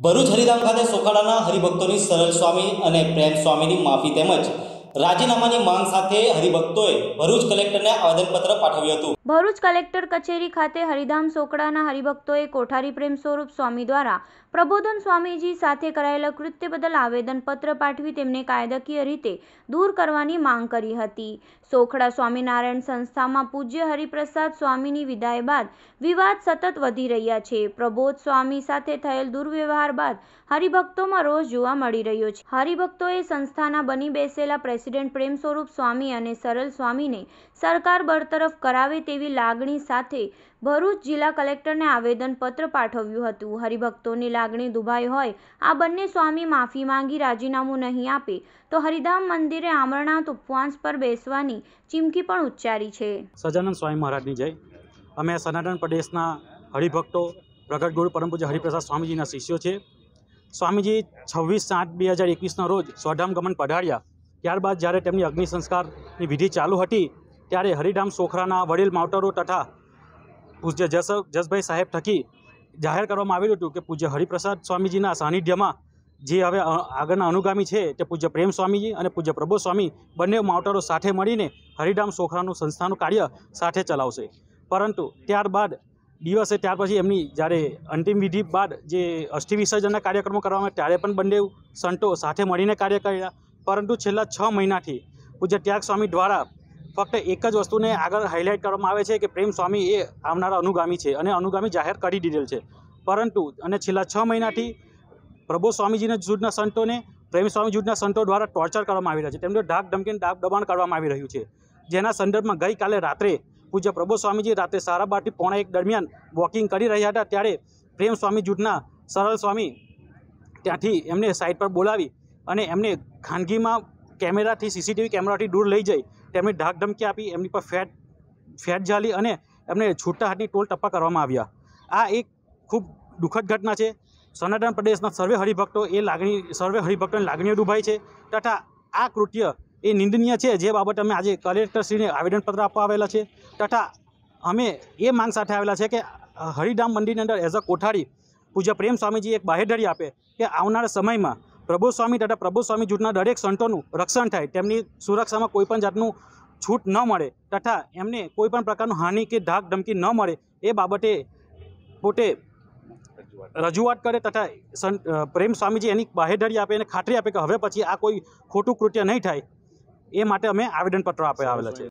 ભરૂચ હરિધામ ખાતે સોખાડાના હરિભક્તોની સરળ સ્વામી અને પ્રેમ સ્વામીની માફી તેમજ રાજીનામાની માંગ સાથે હરિભક્તોએ ભરૂચ કલેક્ટરને આવેદનપત્ર પાઠવ્યું હતું. ભરૂચ કલેક્ટર કચેરી ખાતે હરિધામ સોકડાના હરિભક્તોએ કોઠારી પ્રેમ સ્વરૂપ સ્વામી દ્વારા પ્રબોધન સ્વામીજી સાથે કરાયેલા કૃત્ય બદલ આવેદનપત્ર પાઠવી તેમને કાયદાકીય રીતે દૂર કરવાની માંગ કરી હતી. સોખડા સ્વામિનારાયણ સંસ્થામાં પૂજ્ય હરિપ્રસાદ સ્વામીની વિદાય બાદ વિવાદ સતત વધી રહ્યા છે. પ્રબોધ સ્વામી સાથે થયેલ દુર્વ્યવહાર બાદ હરિભક્તોમાં રોષ જોવા મળી રહ્યો છે. હરિભક્તોએ સંસ્થાના બની બેસેલા પ્રેસિડેન્ટ પ્રેમ સ્વરૂપ સ્વામી અને સરલ સ્વામીને સરકાર બરતરફ કરાવે તેવી લાગણી સાથે ભરૂચ જિલ્લા કલેક્ટરને આવેદનપત્ર પાઠવ્યું હતું. હરિભક્તોની લાગણી દુભાઈ હોય, આ બંને સ્વામી માફી માંગી રાજીનામું નહીં આપે, તો હરિધામ મંદિરે આમરણાંત ઉપવાસ પર બેસવાની ચીમકી પણ ઉચ્ચારી છે. સજાનંદ સ્વામી મહારાજની જય. અમે સનાતન પ્રદેશના હરિભક્તો, પ્રગટ ગુરુ પરમ પૂજ્ય હરિપ્રસાદ સ્વામીજીના શિષ્યો છે સ્વામીજી છવ્વીસ સાત બે હજાર એકવીસના રોજ સ્વધામ ગમન પધાર્યા. ત્યારબાદ જ્યારે તેમની અગ્નિ સંસ્કારની વિધિ ચાલુ હતી, ત્યારે હરિધામ સોખરાના વડીલ માવટરો તથા પૂજ્ય જસ, જસભાઈ સાહેબ થકી જાહેર કરવામાં આવેલું હતું કે પૂજ્ય હરિપ્રસાદ સ્વામીજીના સાનિધ્યમાં જે હવે આગળના અનુગામી છે તે પૂજ્ય પ્રેમ સ્વામીજી અને પૂજ્ય પ્રબોધ સ્વામી બંને માવટરો સાથે મળીને હરિધામ સોખરાનું સંસ્થાનું કાર્ય સાથે ચલાવશે. પરંતુ ત્યારબાદ, દિવસે ત્યાર પછી એમની જ્યારે અંતિમ વિધિ બાદ જે અસ્થિ વિસર્જનના કાર્યક્રમો કરવામાં ત્યારે પણ બંને સંતો સાથે મળીને કાર્ય કર્યા. પરંતુ છેલ્લા છ મહિનાથી પૂજ્ય ત્યાગ સ્વામી દ્વારા ફક્ત એક જ વસ્તુને આગળ હાઇલાઇટ કરવામાં આવે છે કે પ્રેમ સ્વામી એ આવનારા અનુગામી છે અને અનુગામી જાહેર કરી દીધેલ છે. પરંતુ અને છેલ્લા છ મહિનાથી પ્રભુ સ્વામીજીના જૂથના સંતોને પ્રેમ સ્વામી જૂથના સંતો દ્વારા ટોર્ચર કરવામાં આવી રહ્યા છે. તેમને ઢાક ધમકીને ડાક દબાણ કરવામાં આવી રહ્યું છે. જેના સંદર્ભમાં ગઈકાલે રાત્રે પૂજ્ય પ્રભુ સ્વામીજી રાત્રે સારા બારથી પોણા એક દરમિયાન વોકિંગ કરી રહ્યા હતા ત્યારે પ્રેમ સ્વામી જૂથના સરળ સ્વામી ત્યાંથી એમને સાઈડ પર બોલાવી અને એમને ખાનગીમાં કેમેરાથી સીસીટીવી કેમેરાથી દૂર લઈ જઈ, તેમને ધાક ધમકી આપી, એમની પર ફેટ ફેટ ઝાલી અને એમને છૂટા હાથની ટોલ ટપ્પા કરવામાં આવ્યા. આ એક ખૂબ દુઃખદ ઘટના છે. સનાતન પ્રદેશના સર્વે હરિભક્તો એ લાગણી, સર્વે હરિભક્તોની લાગણીઓ ડૂબાઈ છે તથા આ કૃત્ય એ નિંદનીય છે જે બાબતે અમે આજે કલેક્ટરશ્રીને આવેદનપત્ર આપવા આવેલા છે તથા અમે એ માંગ સાથે આવેલા છે કે હરિધામ મંદિરની અંદર એઝ અ કોઠારી પૂજ્ય પ્રેમ સ્વામીજી એક બાહેધરી આપે કે આવનારા સમયમાં પ્રભુ સ્વામી તથા પ્રભુ સ્વામી જૂથના દરેક સંતોનું રક્ષણ થાય, તેમની સુરક્ષામાં કોઈ પણ જાતનું છૂટ ન મળે તથા એમને કોઈ પણ પ્રકારનું હાનિ કે ધાક ધમકી ન મળે એ બાબતે પોતે રજૂઆત કરે તથા પ્રેમ સ્વામીજી એની બાહેધરી આપે અને ખાતરી આપે કે હવે પછી આ કોઈ ખોટું કૃત્ય નહીં થાય એ માટે અમે આવેદનપત્રો આપ્યા આવેલા છે.